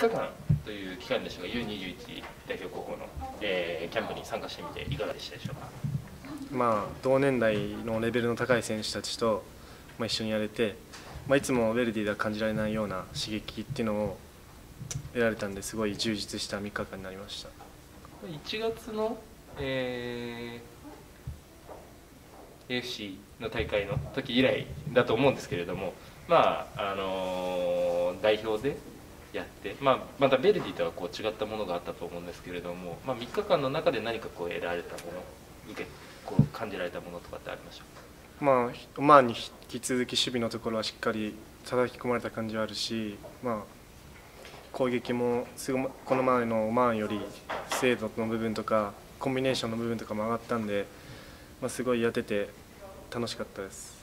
日間という期間でしたが U21 代表高校の、えー、キャンプに参加してみていかがでしたでしょうか。まあ、同年代のレベルの高い選手たちと、まあ、一緒にやれて、まあ、いつもウェルディでは感じられないような刺激っていうのを得られたんですごい充実した3日間になりました。1月の、えー、AFC の大会の時以来だと思うんですけれども、まああのー、代表でやって、まあ、またベルディとはこう違ったものがあったと思うんですけれども、まあ、3日間の中で何かこう得られたもの受けこう感じられたものとかってありましょう？まあ、オマーンに引き続き守備のところはしっかり叩き込まれた感じはあるし、まあ、攻撃もすぐこの前のオマーンより精度の部分とかコンビネーションの部分とかも上がったんで、まあ、すごいやってて楽しかったです。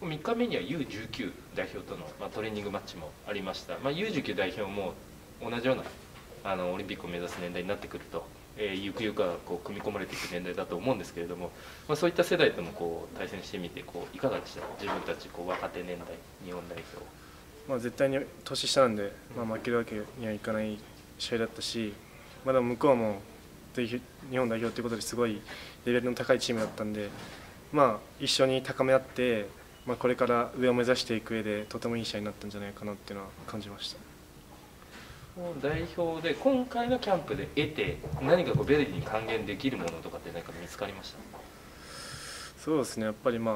3日目には U19 代表との、まあ、トレーニングマッチもありました、まあ、U19 代表も同じようなあのオリンピックを目指す年代になってくるとえー、ゆくゆくはこう組み込まれていく年代だと思うんですけれども、まあ、そういった世代ともこう対戦してみてこういかがでした？自分たちこう若手年代日本代表。まあ、絶対に年下なんで、まあ、負けるわけにはいかない試合だったし、まあ、でも向こうも日本代表ということですごいレベルの高いチームだったんで、まあ、一緒に高め合って、まあ、これから上を目指していく上でとてもいい試合になったんじゃないかなっていうのは感じました。代表で今回のキャンプで得て何かこうベルディに還元できるものとかって何か見つかりました？そうですねやっぱりまあ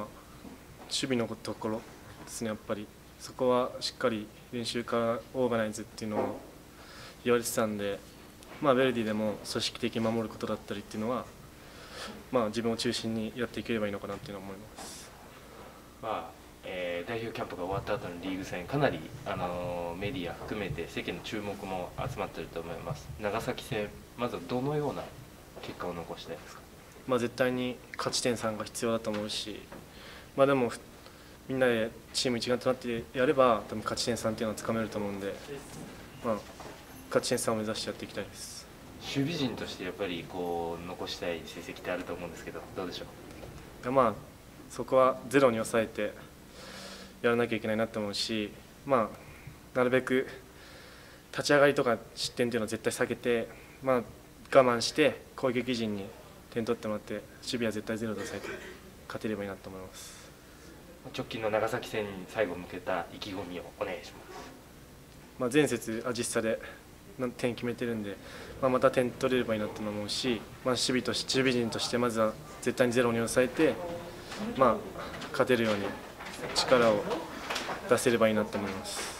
守備のところですねやっぱりそこはしっかり練習からオーガナイズっていうのを言われてたんで、まあ、ベルディでも組織的に守ることだったりっていうのは、まあ、自分を中心にやっていければいいのかなっていうのは思います。まあえー、代表キャンプが終わった後のリーグ戦かなり、あのメディア含めて世間の注目も集まっていると思います。長崎戦まずはどのような結果を残したいですか、まあ、絶対に勝ち点3が必要だと思うし、まあ、でもみんなでチーム一丸となってやれば多分勝ち点3っていうのはつかめると思うんで、まあ、勝ち点3を目指してやっていきたいです。守備陣としてやっぱりこう残したい成績ってあると思うんですけどどうでしょう？まあそこはゼロに抑えてやらなきゃいけないなと思うし、まあ、なるべく立ち上がりとか失点というのは絶対避けて、まあ、我慢して攻撃陣に点取ってもらって守備は絶対ゼロで抑えて勝てればいいなと思います。直近の長崎戦に最後向けた意気込みをお願いします、まあ、前節アジスタで点決めてるんで、まあ、また点取れればいいなと思うし、まあ、守備とし守備陣としてまずは絶対にゼロに抑えて、まあ、勝てるように力を出せればいいなと思います。